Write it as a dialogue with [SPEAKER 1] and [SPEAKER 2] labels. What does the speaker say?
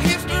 [SPEAKER 1] history.